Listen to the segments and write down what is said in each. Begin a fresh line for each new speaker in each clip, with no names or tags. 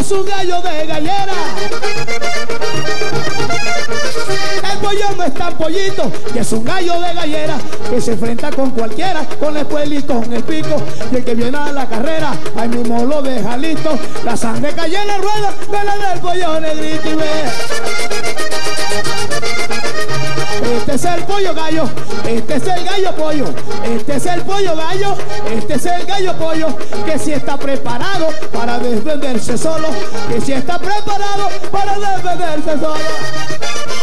es un gallo de gallera. El pollo no es tan pollito y es un gallo de gallera que se enfrenta con cualquiera, con el pueblo y con el pico. Y el que viene a la carrera, ahí mismo lo deja listo. La sangre cayó en la rueda, ve la del pollo negrito y ve. Este es el pollo gallo, este es el gallo pollo, este es el pollo gallo, este es el gallo pollo, que si está preparado para defenderse solo, que si está preparado para defenderse solo.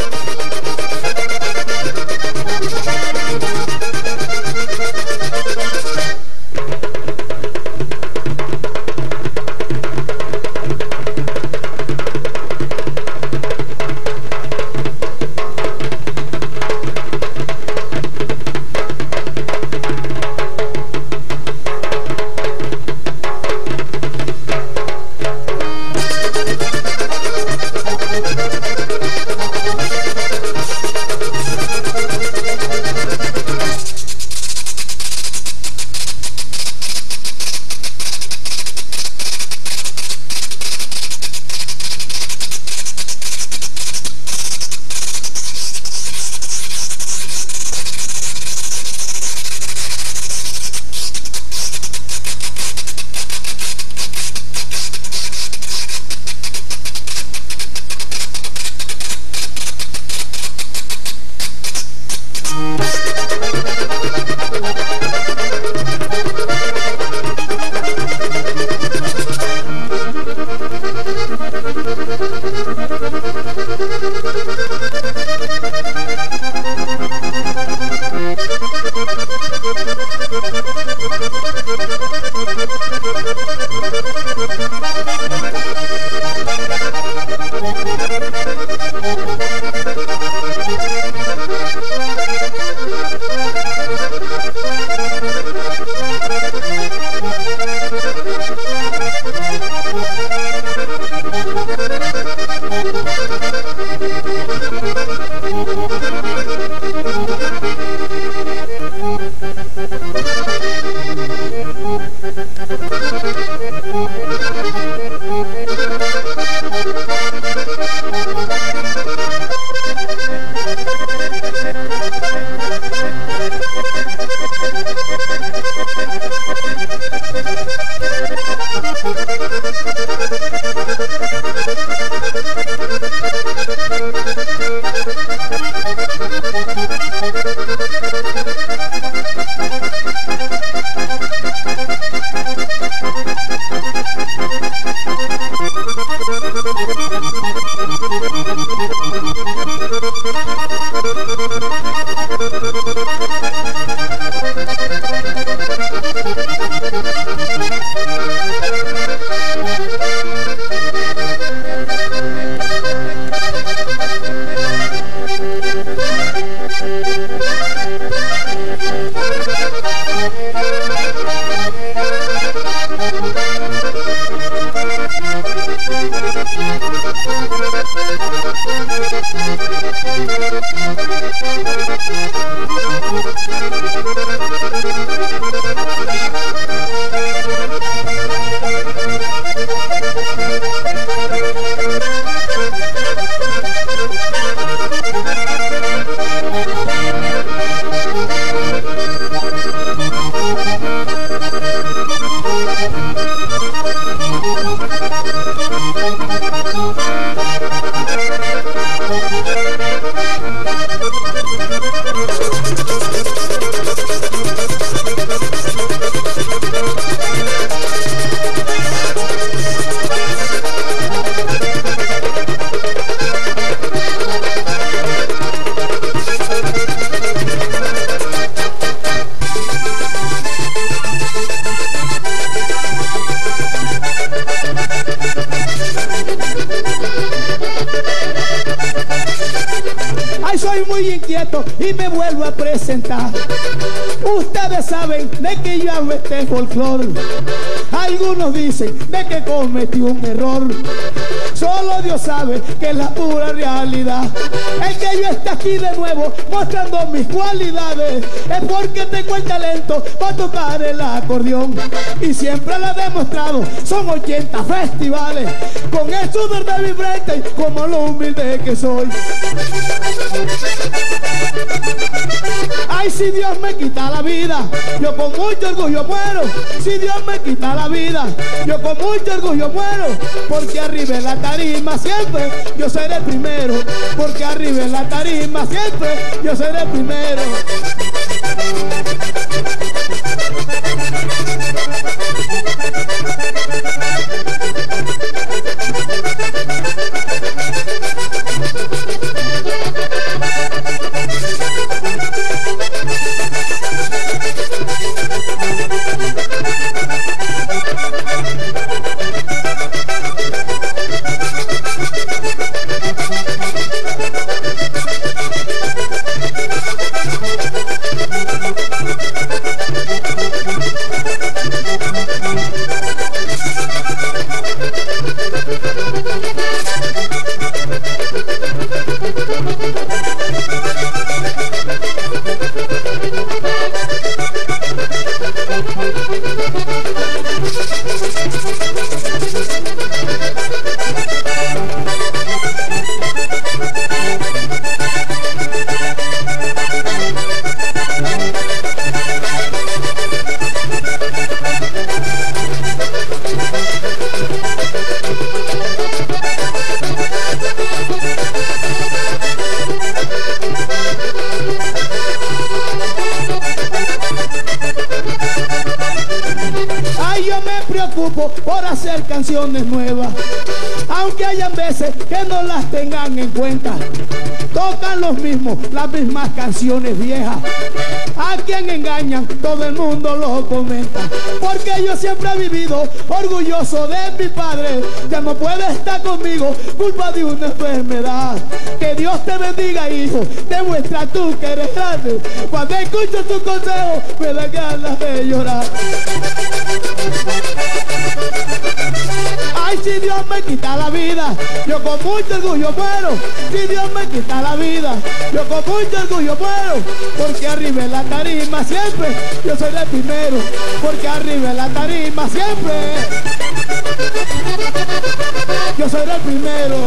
Y me vuelvo a presentar. Ustedes saben de que yo hago este folclor. Algunos dicen de que cometí un error. Solo Dios sabe que es la pura realidad. Es que yo esté aquí de nuevo mostrando mis cualidades. Es porque tengo el talento para tocar el acordeón. Y siempre lo he demostrado. Son 80 festivales. Con el sudor de mi frente como lo humilde que soy. Ay, si Dios me quita la vida, yo con mucho orgullo muero. Si Dios me quita la vida, yo con mucho orgullo muero. Porque arriba en la tarima siempre yo seré el primero. Porque arriba en la tarima siempre yo seré el primero. Me preocupo por hacer canciones nuevas, aunque hayan veces que no las tengan en cuenta. Tocan los mismos, las mismas canciones viejas. A quien engañan, todo el mundo lo comenta. Porque yo siempre he vivido orgulloso de mi padre. Ya no puede estar conmigo, culpa de una enfermedad. Que Dios te bendiga, hijo. Demuestra tú que eres grande. Cuando escucho tu consejo, me da ganas de llorar. Me quita la vida, yo con mucho orgullo muero. Si Dios me quita la vida, yo con mucho orgullo muero. Porque arriba en la tarima siempre, yo soy el primero. Porque arriba en la tarima siempre, yo soy el primero.